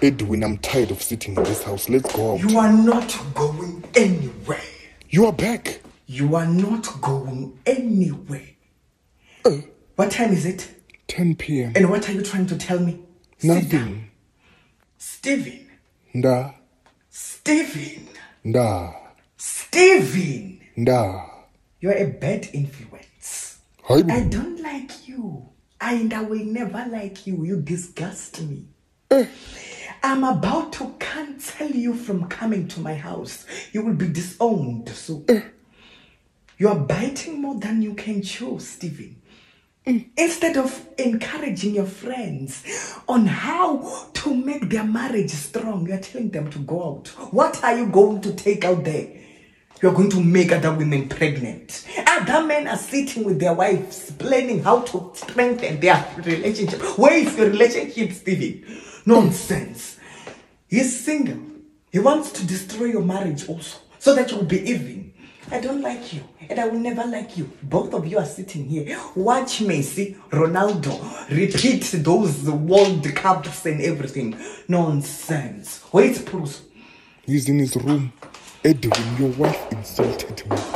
Edwin, I'm tired of sitting in this house. Let's go out. You are not going anywhere. You are back. You are not going anywhere. Uh, What time is it? 10 p.m. And what are you trying to tell me? Sit down. Nothing. Stephen. Nda, Stephen. nda, Stephen. nda. You're a bad influence. Hayi I don't like you. And I will never like you. You disgust me. I'm about to cancel you from coming to my house. You will be disowned soon. You are biting more than you can chew, Stephen. Instead of encouraging your friends on how to make their marriage strong, you're telling them to go out. What are you going to take out there? You're going to make other women pregnant. Other men are sitting with their wives planning how to strengthen their relationship. Where is your relationship, Stephen? Nonsense. He's single. He wants to destroy your marriage also so that you'll be even. I don't like you and I will never like you. Both of you are sitting here. Watch Messi, Ronaldo repeat those World Cups and everything. Nonsense. Where's Bruce? He's in his room. Edwin, your wife insulted me.